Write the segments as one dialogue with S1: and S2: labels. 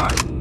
S1: What?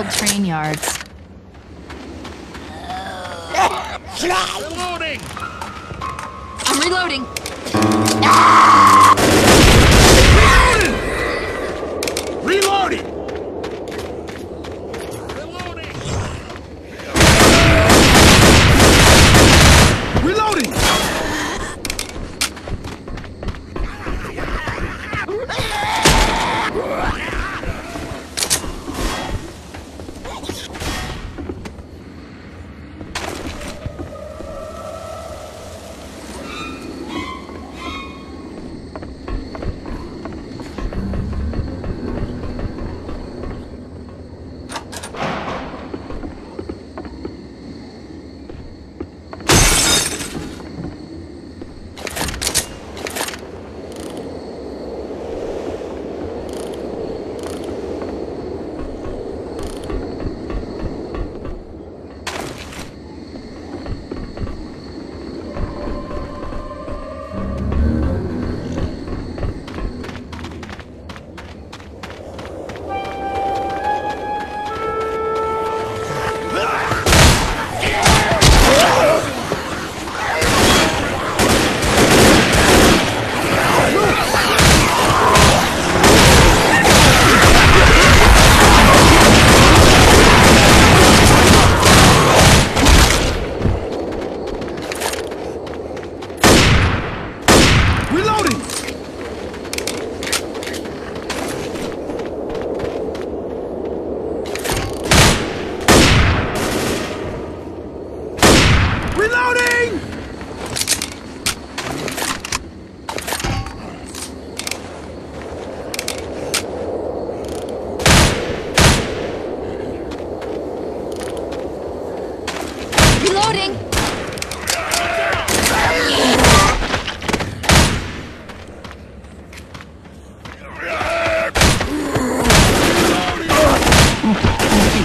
S2: Old train yards.
S1: Reloading!
S2: I'm reloading.
S1: Reloading!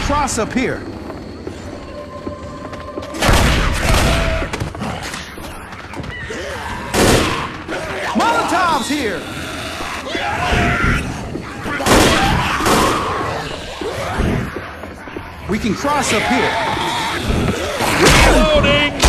S1: Cross up here. Molotov's here! We can cross up here.
S3: Reloading!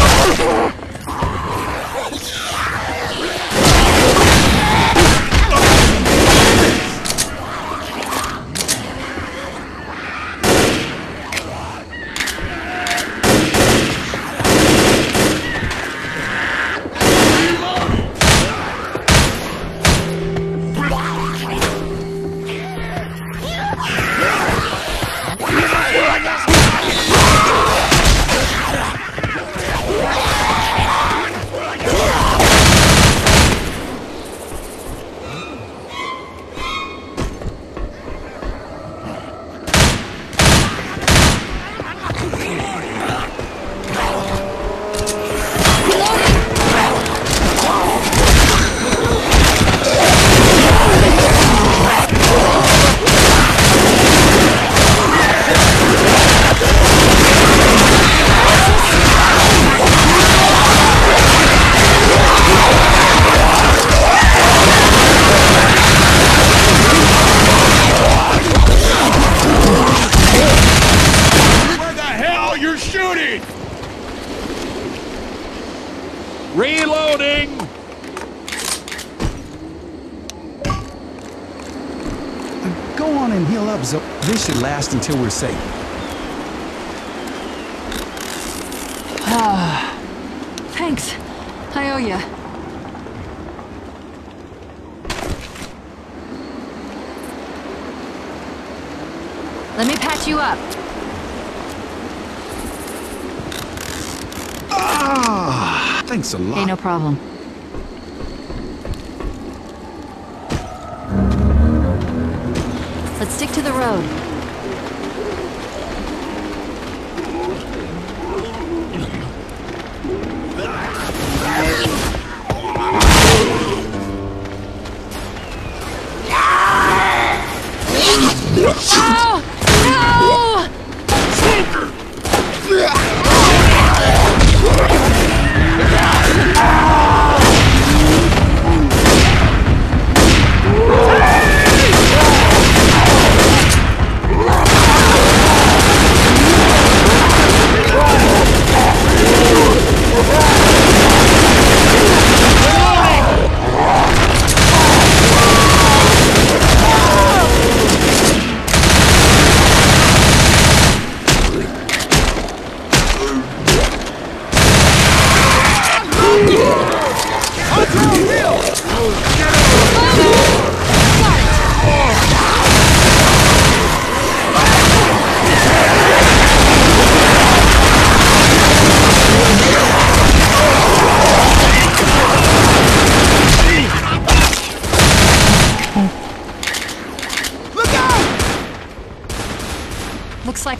S1: And heal up, Zo. This should last until we're safe.
S2: Thanks. I owe ya. Let me patch you up.
S1: Ah, thanks a lot.
S2: Hey, no problem. Stick to the road.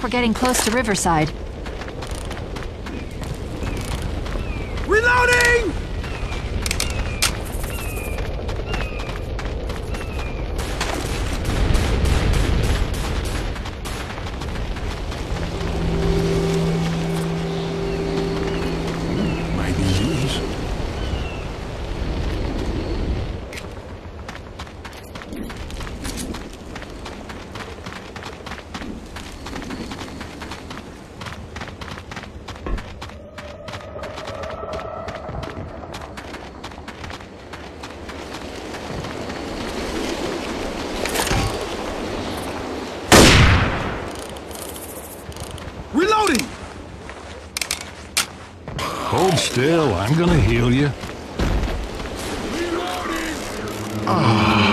S2: We're getting close to Riverside.
S1: Reloading!
S3: Hold still, I'm gonna heal you.
S1: Thanks.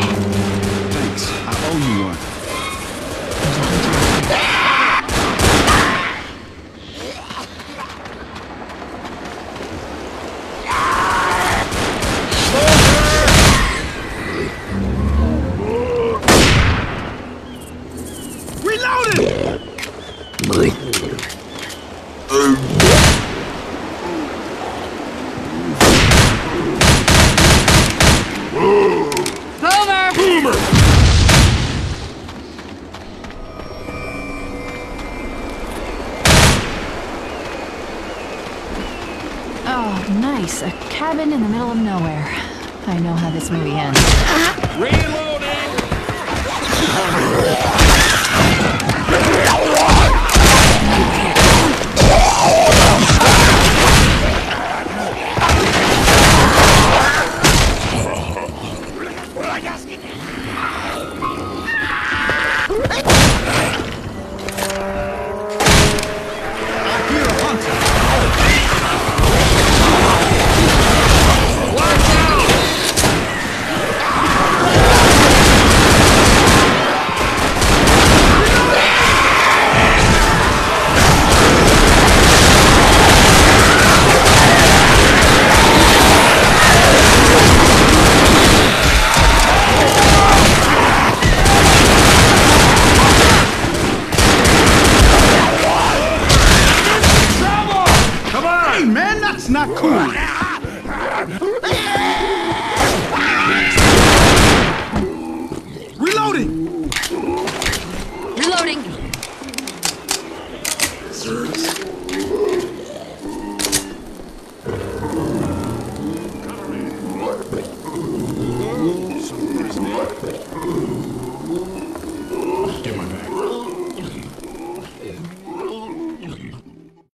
S2: Nice. A cabin in the middle of nowhere. I know how this movie ends.
S3: Reloading!
S1: deserves.